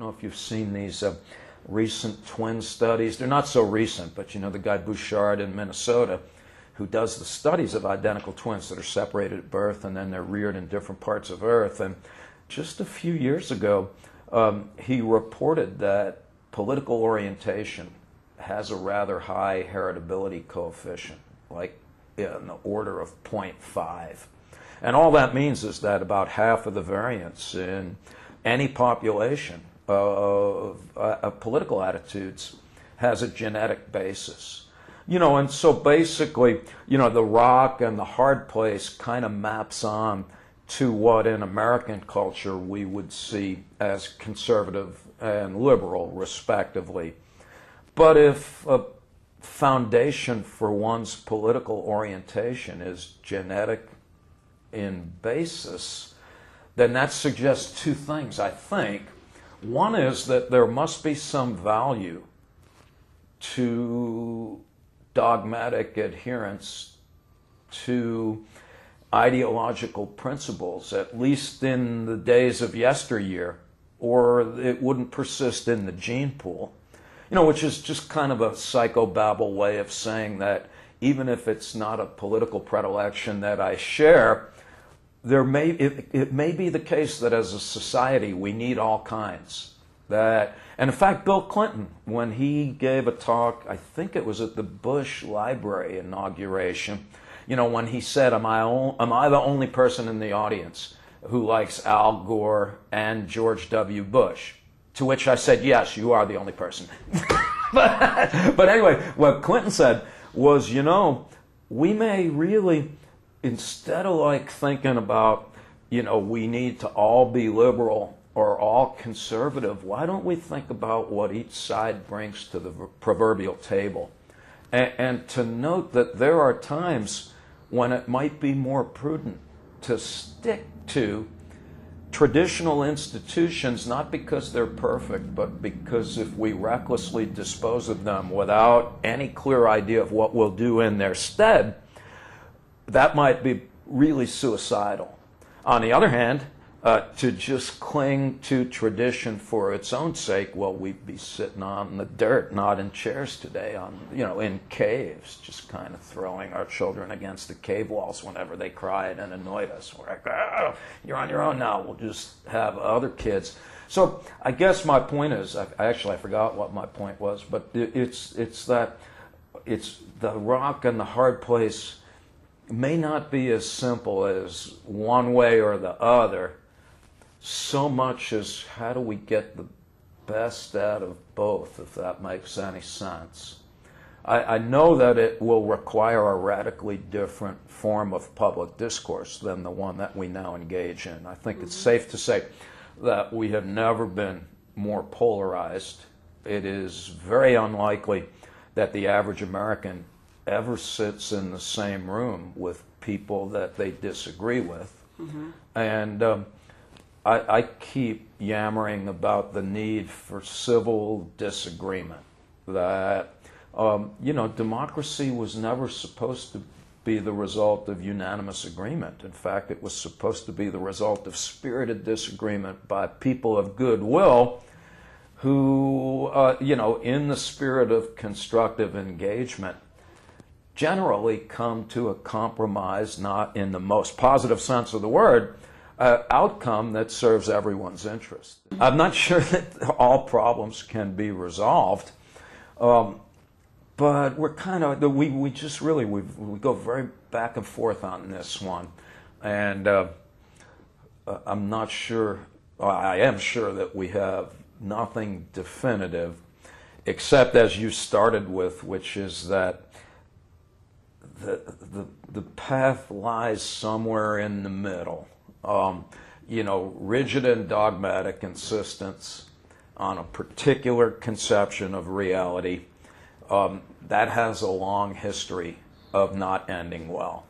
know if you've seen these uh, recent twin studies. They're not so recent, but you know the guy Bouchard in Minnesota who does the studies of identical twins that are separated at birth and then they're reared in different parts of Earth. And just a few years ago, um, he reported that political orientation has a rather high heritability coefficient, like in the order of 0.5. And all that means is that about half of the variance in any population of, of political attitudes has a genetic basis. You know, and so basically, you know, the rock and the hard place kind of maps on to what in American culture we would see as conservative and liberal, respectively. But if a foundation for one's political orientation is genetic in basis, then that suggests two things, I think. One is that there must be some value to dogmatic adherence to ideological principles, at least in the days of yesteryear, or it wouldn't persist in the gene pool. You know, which is just kind of a psychobabble way of saying that even if it's not a political predilection that I share, there may it, it may be the case that as a society we need all kinds. That and in fact, Bill Clinton, when he gave a talk, I think it was at the Bush Library inauguration, you know, when he said, "Am I am I the only person in the audience who likes Al Gore and George W. Bush?" To which I said, "Yes, you are the only person." but, but anyway, what Clinton said was, you know, we may really instead of like thinking about, you know, we need to all be liberal or all conservative, why don't we think about what each side brings to the proverbial table? And, and, to note that there are times when it might be more prudent to stick to traditional institutions, not because they're perfect, but because if we recklessly dispose of them without any clear idea of what we'll do in their stead, that might be really suicidal. On the other hand, uh, to just cling to tradition for its own sake, well, we'd be sitting on the dirt, not in chairs today, on you know, in caves, just kind of throwing our children against the cave walls whenever they cried and annoyed us. We're like, oh, you're on your own now. We'll just have other kids. So I guess my point is, I, actually I forgot what my point was, but it's it's that it's the rock and the hard place may not be as simple as one way or the other, so much as how do we get the best out of both, if that makes any sense. I, I, know that it will require a radically different form of public discourse than the one that we now engage in. I think mm-hmm. it's safe to say that we have never been more polarized. It is very unlikely that the average American ever sits in the same room with people that they disagree with. Mm-hmm. And um, I, I, keep yammering about the need for civil disagreement. That, um, you know, democracy was never supposed to be the result of unanimous agreement. In fact, it was supposed to be the result of spirited disagreement by people of goodwill who, uh, you know, in the spirit of constructive engagement, generally come to a compromise, not in the most positive sense of the word, uh, outcome that serves everyone's interest. I'm not sure that all problems can be resolved, um, but we're kind of we we just really we we go very back and forth on this one, and uh, uh I'm not sure. I am sure that we have nothing definitive, except as you started with, which is that the, the, the path lies somewhere in the middle. Um, you know, rigid and dogmatic insistence on a particular conception of reality, um, that has a long history of not ending well.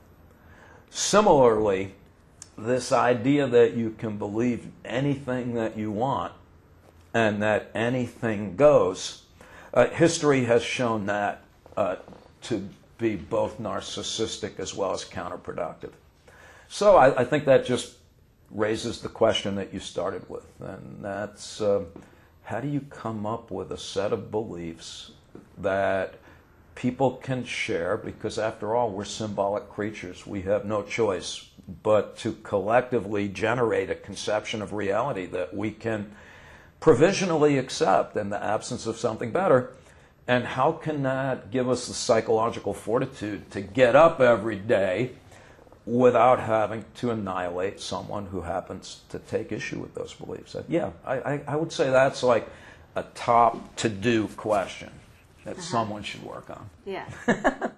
Similarly, this idea that you can believe anything that you want and that anything goes, uh, history has shown that uh, to be both narcissistic as well as counterproductive. So I, I think that just raises the question that you started with, and that's uh, how do you come up with a set of beliefs that people can share? Because after all, we're symbolic creatures. We have no choice but to collectively generate a conception of reality that we can provisionally accept in the absence of something better. And how can that give us the psychological fortitude to get up every day without having to annihilate someone who happens to take issue with those beliefs? Uh, yeah, I, I, I would say that's like a top to do question that uh-huh. someone should work on. Yeah.